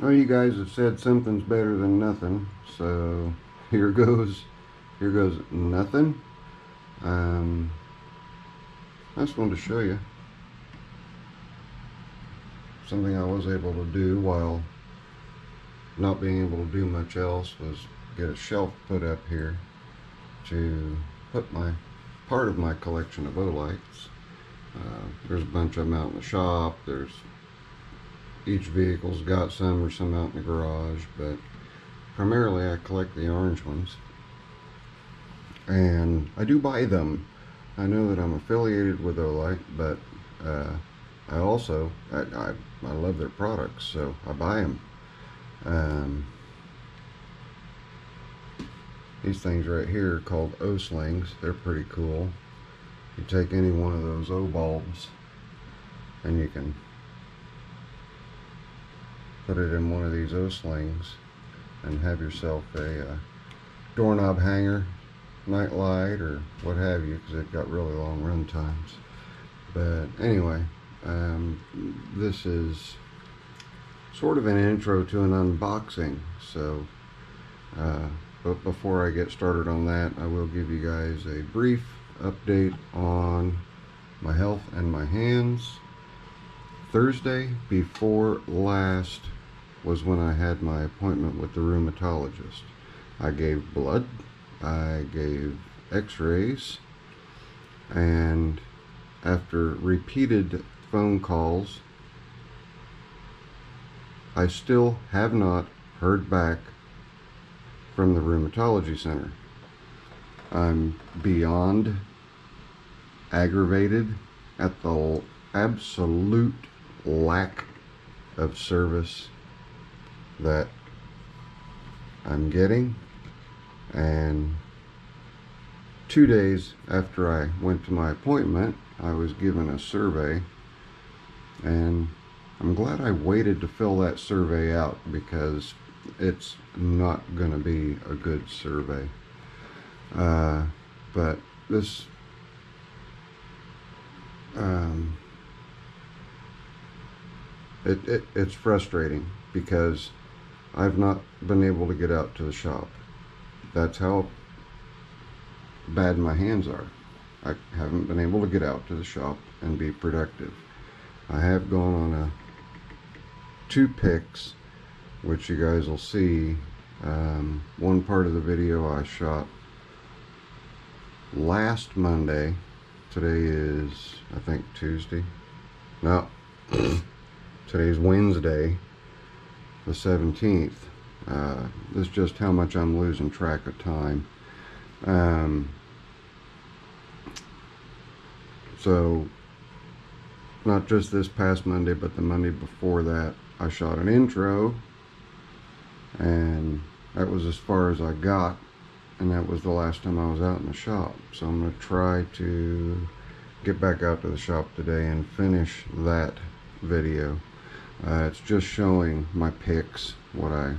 Well, you guys have said something's better than nothing, so here goes. Here goes nothing. Um, I just wanted to show you something I was able to do while not being able to do much else was get a shelf put up here to put my part of my collection of Olights. Uh, there's a bunch of them out in the shop. There's each vehicle's got some or some out in the garage, but primarily I collect the orange ones. And I do buy them. I know that I'm affiliated with Olight, but uh, I also, I, I, I, love their products, so I buy them. Um, these things right here are called O-slings. They're pretty cool. You take any one of those O-bulbs and you can put it in one of these O-slings and have yourself a uh, doorknob hanger, night light, or what have you, because they've got really long run times. But anyway, um, this is sort of an intro to an unboxing. So, uh, but before I get started on that, I will give you guys a brief update on my health and my hands. Thursday before last was when I had my appointment with the rheumatologist. I gave blood, I gave x-rays, and after repeated phone calls, I still have not heard back from the rheumatology center. I'm beyond aggravated at the absolute lack of service that I'm getting and two days after I went to my appointment I was given a survey and I'm glad I waited to fill that survey out because it's not going to be a good survey. Uh, but this um, it, it, it's frustrating because I've not been able to get out to the shop. That's how bad my hands are. I haven't been able to get out to the shop and be productive. I have gone on a two picks, which you guys will see. Um, one part of the video I shot last Monday. Today is, I think, Tuesday. No, today's Wednesday the 17th. Uh, this is just how much I'm losing track of time. Um, so, not just this past Monday, but the Monday before that, I shot an intro, and that was as far as I got, and that was the last time I was out in the shop. So I'm going to try to get back out to the shop today and finish that video. Uh, it's just showing my picks, what I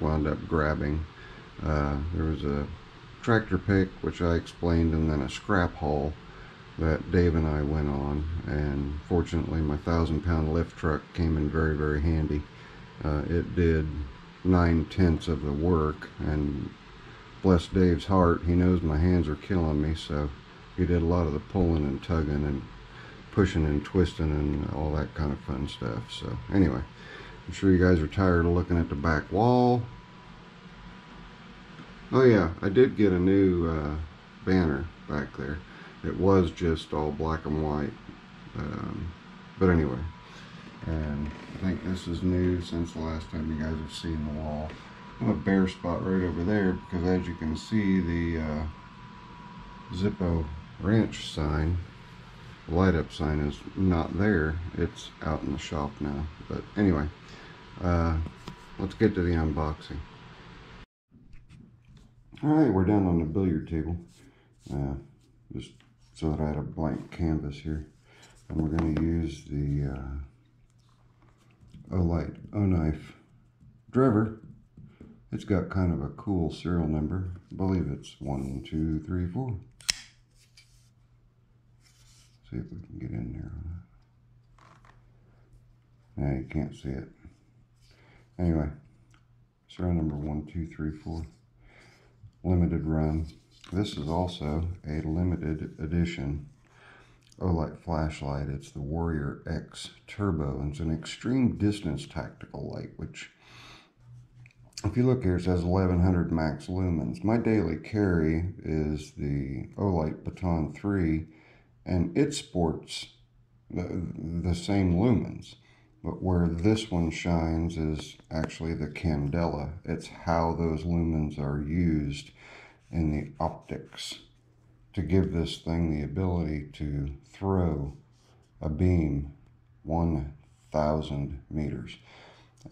wound up grabbing. Uh, there was a tractor pick, which I explained, and then a scrap haul that Dave and I went on. And fortunately, my thousand pound lift truck came in very, very handy. Uh, it did nine tenths of the work, and bless Dave's heart, he knows my hands are killing me, so he did a lot of the pulling and tugging and pushing and twisting and all that kind of fun stuff. So anyway, I'm sure you guys are tired of looking at the back wall. Oh yeah, I did get a new uh, banner back there. It was just all black and white. Um, but anyway, and I think this is new since the last time you guys have seen the wall. I have a bare spot right over there because as you can see the uh, Zippo Ranch sign light up sign is not there. It's out in the shop now. But anyway uh, let's get to the unboxing. All right we're down on the billiard table. Uh, just so that I had a blank canvas here. And we're going to use the uh, Olight O-Knife Drever. It's got kind of a cool serial number. I believe it's one two three four See if we can get in there. Now you can't see it. Anyway, serial number one, two, three, four. Limited run. This is also a limited edition oh, Olight flashlight. It's the Warrior X Turbo. And it's an extreme distance tactical light, which if you look here, it says 1100 max lumens. My daily carry is the Olight Baton 3, and it sports the, the same lumens. But where this one shines is actually the candela. It's how those lumens are used in the optics to give this thing the ability to throw a beam 1,000 meters.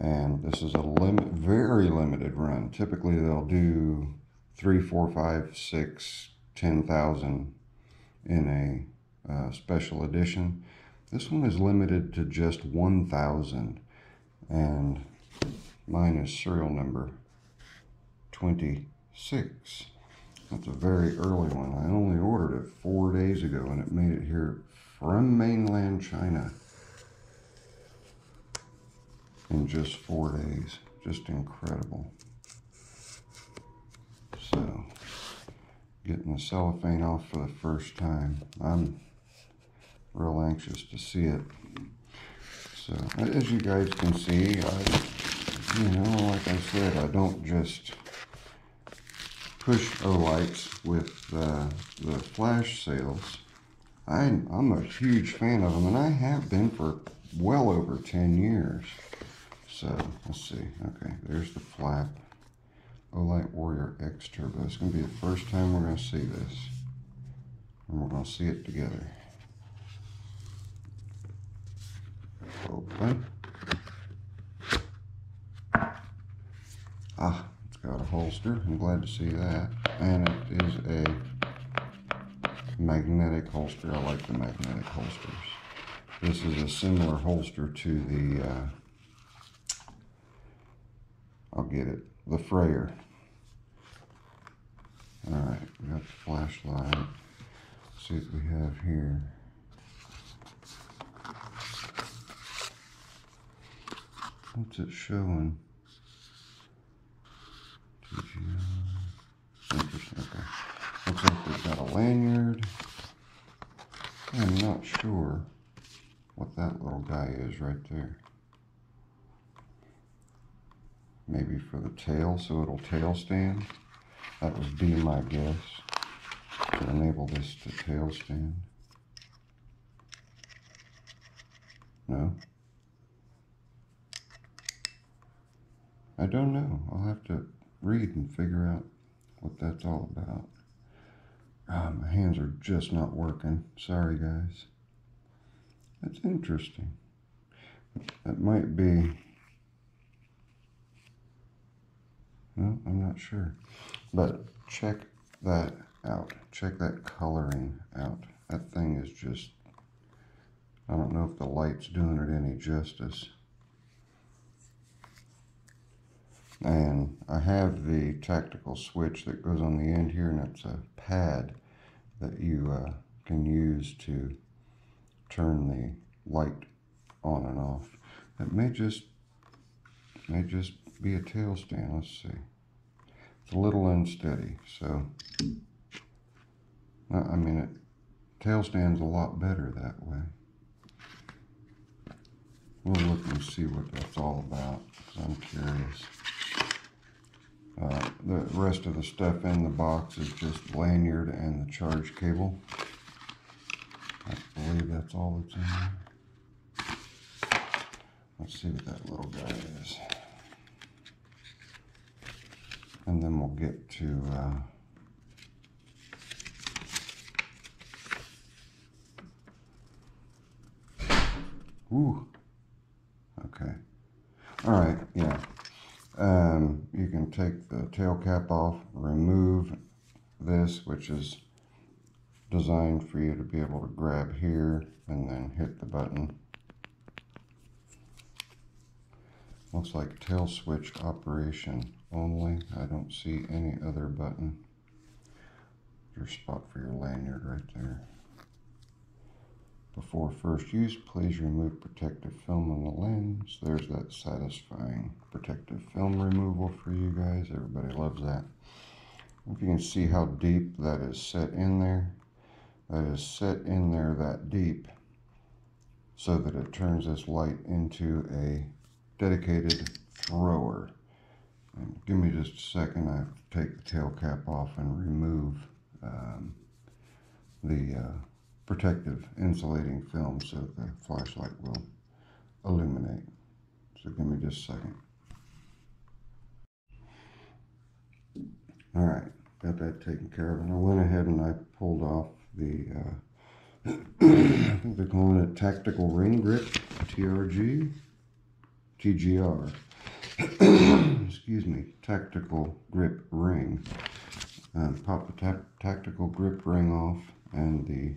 And this is a limit, very limited run. Typically they'll do three, four, five, six, 10,000 in a uh, special edition. This one is limited to just 1,000 and mine is serial number 26. That's a very early one. I only ordered it four days ago and it made it here from mainland China in just four days. Just incredible. So, getting the cellophane off for the first time. I'm real anxious to see it. So, as you guys can see, I, you know, like I said, I don't just push Olights with uh, the flash sales. I, I'm a huge fan of them, and I have been for well over 10 years. So, let's see. Okay, there's the flap. Olight Warrior X Turbo. It's going to be the first time we're going to see this. And we're going to see it together. Open. Ah, it's got a holster. I'm glad to see that. And it is a magnetic holster. I like the magnetic holsters. This is a similar holster to the, uh, I'll get it, the Freyr. All right, we got the flashlight. Let's see what we have here. What's it showing? Interesting, okay. Looks like they've got a lanyard. I'm not sure what that little guy is right there. Maybe for the tail, so it'll tail stand. That would be my guess to enable this to tail stand. No? I don't know. I'll have to read and figure out what that's all about. Ah, my hands are just not working. Sorry, guys. That's interesting. That might be... No, I'm not sure. But check that out. Check that coloring out. That thing is just... I don't know if the light's doing it any justice. And I have the tactical switch that goes on the end here and it's a pad that you uh, can use to turn the light on and off. It may just may just be a tail stand. Let's see. It's a little unsteady, so I mean it tail stands a lot better that way. We'll look and see what that's all about. I'm curious. Uh, the rest of the stuff in the box is just lanyard and the charge cable. I believe that's all that's in there. Let's see what that little guy is. And then we'll get to uh, Ooh. Okay. All right, yeah. Um, you can take the tail cap off, remove this, which is designed for you to be able to grab here and then hit the button. Looks like tail switch operation only. I don't see any other button. Your spot for your lanyard right there. Before first use, please remove protective film on the lens. There's that satisfying protective film removal for you guys. Everybody loves that. If you can see how deep that is set in there, that is set in there that deep so that it turns this light into a dedicated thrower. And give me just a second, I have to take the tail cap off and remove um, the uh, protective insulating film so the flashlight will illuminate. So give me just a second. All right, got that taken care of. And I went ahead and I pulled off the, uh, I think they're calling it Tactical Ring Grip, TRG, TGR. Excuse me, Tactical Grip Ring. Um, pop the ta tactical grip ring off and the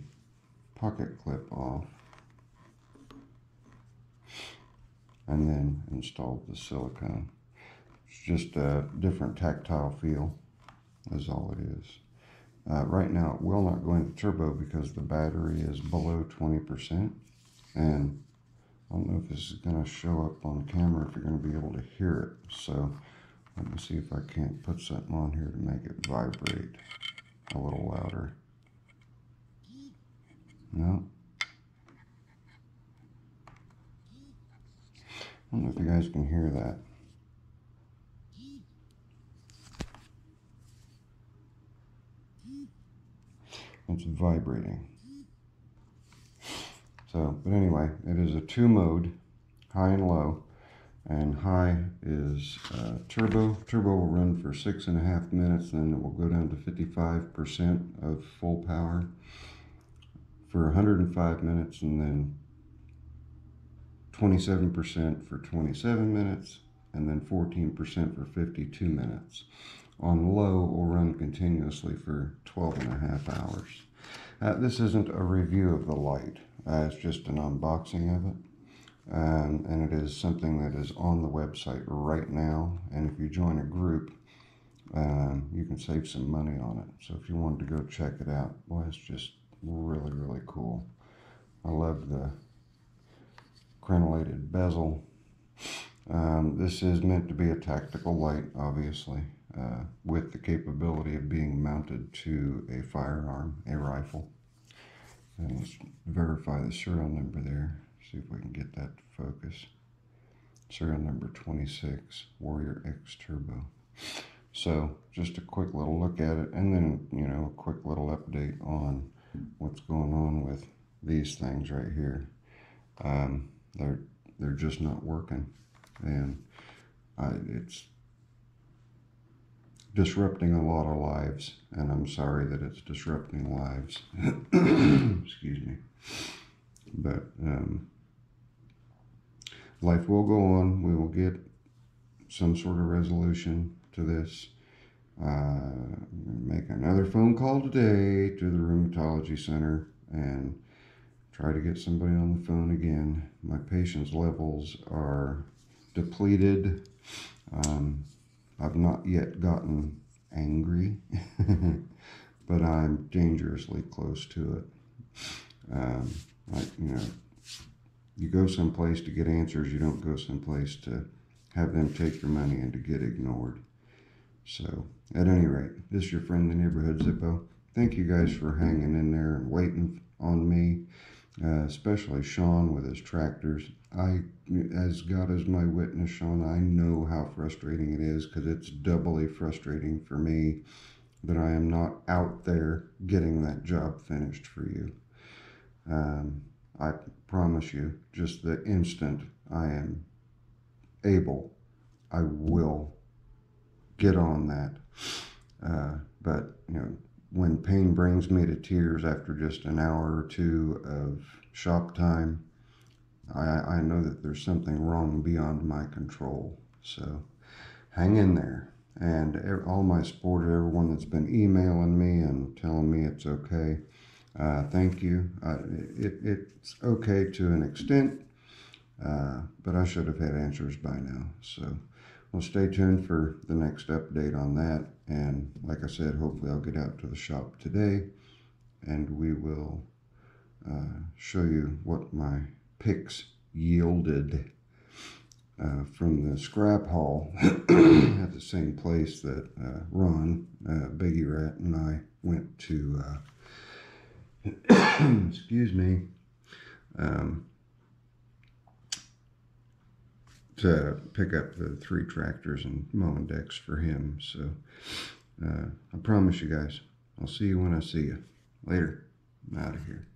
pocket clip off and then installed the silicone. It's just a different tactile feel is all it is. Uh, right now it will not go into turbo because the battery is below 20% and I don't know if this is going to show up on camera if you're going to be able to hear it. So let me see if I can't put something on here to make it vibrate a little louder. No. I don't know if you guys can hear that. It's vibrating. So, but anyway, it is a two mode, high and low. And high is uh, turbo. Turbo will run for six and a half minutes, then it will go down to 55% of full power for 105 minutes, and then 27% for 27 minutes, and then 14% for 52 minutes. On low, will run continuously for 12 and a half hours. Uh, this isn't a review of the light, uh, it's just an unboxing of it. Um, and it is something that is on the website right now. And if you join a group, um, you can save some money on it. So if you wanted to go check it out, well, it's just really, really cool. I love the crenellated bezel. Um, this is meant to be a tactical light, obviously, uh, with the capability of being mounted to a firearm, a rifle. And let's verify the serial number there. See if we can get that to focus. Serial number 26, Warrior X Turbo. So just a quick little look at it and then, you know, a quick little update on what's going on with these things right here. Um, they're, they're just not working. And I, it's disrupting a lot of lives. And I'm sorry that it's disrupting lives. Excuse me. But, um, life will go on. We will get some sort of resolution to this. Uh, make another phone call today to the rheumatology center and try to get somebody on the phone again. My patience levels are depleted. Um, I've not yet gotten angry, but I'm dangerously close to it. Um, I, you know, you go someplace to get answers. You don't go someplace to have them take your money and to get ignored. So, at any rate, this is your friendly Neighborhood Zippo. Thank you guys for hanging in there and waiting on me, uh, especially Sean with his tractors. I, as God is my witness, Sean, I know how frustrating it is because it's doubly frustrating for me that I am not out there getting that job finished for you. Um, I promise you, just the instant I am able, I will get on that. Uh, but, you know, when pain brings me to tears after just an hour or two of shop time, I, I know that there's something wrong beyond my control. So hang in there. And all my support, everyone that's been emailing me and telling me it's okay, uh, thank you. Uh, it, it's okay to an extent, uh, but I should have had answers by now. So well, stay tuned for the next update on that. And like I said, hopefully I'll get out to the shop today and we will uh, show you what my picks yielded uh, from the scrap haul at the same place that uh, Ron, uh, Biggie Rat, and I went to, uh, excuse me, um, to pick up the three tractors and mowing decks for him. So uh, I promise you guys, I'll see you when I see you. Later. I'm out of here.